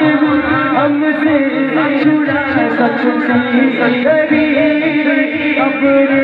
हमसी सशुर सचो सखी सजर अप्रेब